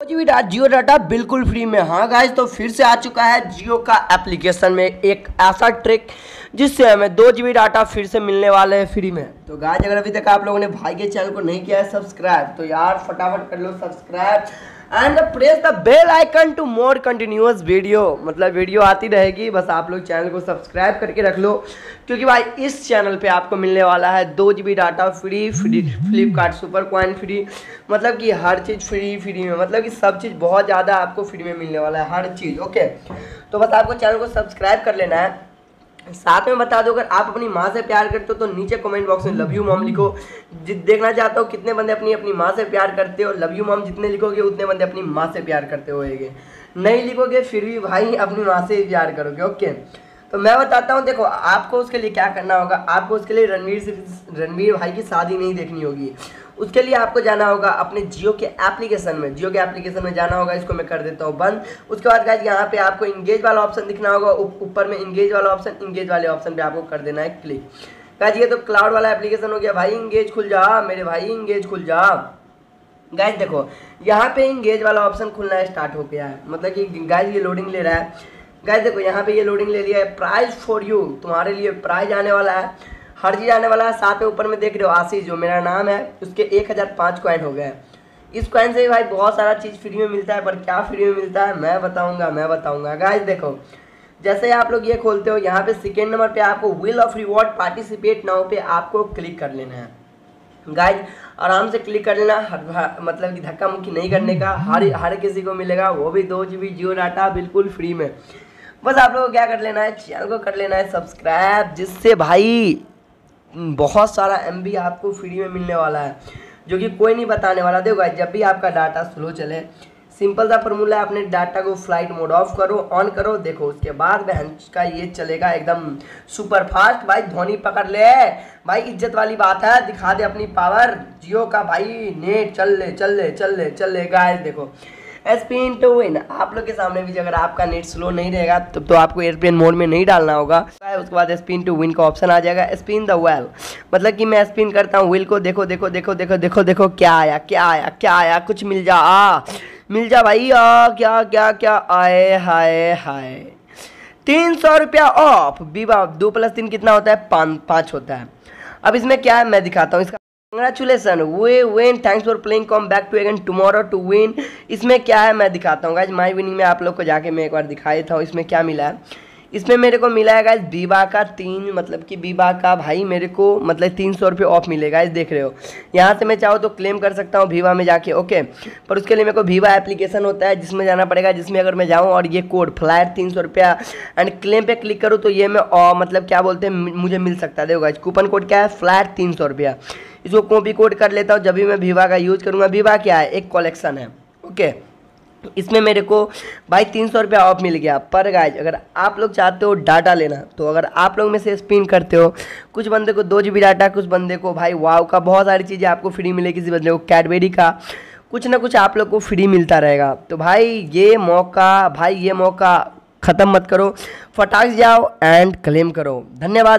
Data Jio data बिल्कुल free में हाँ। गाइज़ तो फिर से आ चुका है जियो का एप्लीकेशन में एक ऐसा ट्रिक जिससे हमें दो जीबी डाटा फिर से मिलने वाले हैं फ्री में। तो गाइज़ अगर अभी तक आप लोगों ने भाई के चैनल को नहीं किया है सब्सक्राइब तो यार, फटाफट कर लो subscribe and press the bell icon to more continuous video मतलब वीडियो आती रहेगी, बस आप लोग चैनल को सब्सक्राइब करके रख लो। क्योंकि भाई, इस चैनल पे आपको मिलने वाला है दो G data free free Flipkart super coin free. मतलब कि हर चीज़ फ्री फ्री में। मतलब कि सब चीज़ बहुत ज़्यादा आपको फ्री में मिलने वाला है, हर चीज़ ओके तो बस आपको चैनल को सब्सक्राइब कर लेना है। साथ में बता दो, अगर आप अपनी माँ से प्यार करते हो तो नीचे कमेंट बॉक्स में लव यू मॉम लिखो। देखना चाहता हूँ कितने बंदे अपनी अपनी माँ से प्यार करते हो लव यू मॉम जितने लिखोगे, उतने बंदे अपनी माँ से प्यार करते होएँगे। नहीं लिखोगे, फिर भी भाई अपनी माँ से ही प्यार करोगे ओके तो मैं बताता हूँ, देखो, आपको उसके लिए क्या करना होगा? आपको उसके लिए रणवीर रणवीर भाई की शादी नहीं देखनी होगी। उसके लिए आपको जाना होगा अपने जियो के एप्लीकेशन में। जियो के एप्लीकेशन में जाना होगा, इसको मैं कर देता हूँ बंद। उसके बाद गाइज़ यहाँ पे आपको इंगेज वाला ऑप्शन दिखना होगा। ऊपर में इंगेज वाला ऑप्शन इंगेज वाले ऑप्शन पे आपको कर देना है क्लिक गाइज़ ये तो क्लाउड वाला एप्लीकेशन हो गया। भाई इंगेज खुल जा, मेरे भाई इंगेज खुल जा। गाइज़ देखो, यहाँ पे इंगेज वाला ऑप्शन खुलना स्टार्ट हो गया है। मतलब कि गाइज़ ये लोडिंग ले रहा है। गाइज़ देखो यहाँ पे ये लोडिंग ले लिया है। प्राइज फॉर यू तुम्हारे लिए प्राइज आने वाला है। हर चीज़ आने वाला है। साथ में ऊपर में देख रहे हो आशीष जो मेरा नाम है उसके एक हज़ार पाँच कॉइन हो गए इस कॉइन से भाई बहुत सारा चीज़ फ्री में मिलता है पर क्या फ्री में मिलता है मैं बताऊँगा मैं बताऊँगा। गाइज़ देखो जैसे आप लोग ये खोलते हो यहाँ पे सेकेंड नंबर पे आपको wheel of reward participate now पे आपको क्लिक कर लेना है। गाइज़ आराम से क्लिक कर लेना हर, मतलब कि धक्का मुक्की नहीं करने का हर हर किसी को मिलेगा वो भी दो जी बी जियो डाटा बिल्कुल फ्री में। बस आप लोगों को क्या कर लेना है? चैनल को कर लेना है सब्सक्राइब, जिससे भाई बहुत सारा एम आपको फ्री में मिलने वाला है, जो कि कोई नहीं बताने वाला। देखो भाई जब भी आपका डाटा स्लो चले सिंपल सा फॉर्मूला है, अपने डाटा को फ़्लाइट मोड ऑफ़ करो ऑन करो। देखो, उसके बाद बहन का ये चलेगा एकदम सुपर फास्ट भाई, धोनी पकड़ ले। भाई, इज़्ज़त वाली बात है, दिखा दे अपनी पावर जियो का भाई, नेट, चल ले चल ले चल ले चल ले। गाय देखो स्पिन टू विन आप लोग के सामने भी अगर आपका नेट स्लो नहीं रहेगा तो, तो आपको एयरप्लेन मोड में नहीं डालना होगा। उसके बाद स्पिन टू विन का ऑप्शन आ जाएगा। स्पिन द वेल मतलब कि मैं स्पिन करता हूँ व्हील को देखो देखो देखो देखो देखो देखो क्या आया क्या आया क्या आया कुछ मिल जा आ मिल जा भाई आ क्या क्या क्या आए हाय हाय। तीन सौ रुपया ऑफ़ बीबा दो प्लस तीन कितना होता है? पाँच पाँच होता है। अब इसमें क्या है? मैं दिखाता हूँ। इसका congratulation way when thanks for playing come back to again tomorrow to win इसमें क्या है, मैं दिखाता हूँ। गाइज़ माई विनिंग में आप लोग को जाके मैं एक बार दिखाई था इसमें क्या मिला है। इसमें मेरे को मिला है गाइज़ बीबा का तीन मतलब कि बीबा का भाई मेरे को मतलब तीन सौ रुपये ऑफ़ मिलेगा इस देख रहे हो। यहाँ से मैं चाहूँ तो क्लेम कर सकता हूँ भीवा में जाके ओके पर उसके लिए मेरे को भीवा एप्लीकेशन होता है, जिसमें जाना पड़ेगा, जिसमें अगर मैं जाऊँ और ये कोड फ्लायर तीन सौ रुपया एंड क्लेम पर क्लिक करूँ तो ये मैं मतलब क्या बोलते हैं मुझे मिल सकता है। देखो गाइज़ कूपन कोड क्या है? फ्लैट तीन सौ रुपया। इसको कॉपी कोड कर लेता हूँ, जब भी मैं वीवा का यूज़ करूँगा वीवा क्या है? एक कलेक्शन है ओके इसमें मेरे को भाई तीन सौ रुपया ऑफ़ मिल गया। पर गाइज़ अगर आप लोग चाहते हो डाटा लेना तो अगर आप लोग में से स्पिन करते हो, कुछ बंदे को दो जी डाटा कुछ बंदे को भाई वाव का, बहुत सारी चीज़ें आपको फ्री मिलेगी किसी बंदे को कैडबेरी का। कुछ ना कुछ आप लोग को फ्री मिलता रहेगा। तो भाई ये मौका, भाई ये मौका ख़त्म मत करो। फटाक जाओ एंड क्लेम करो। धन्यवाद।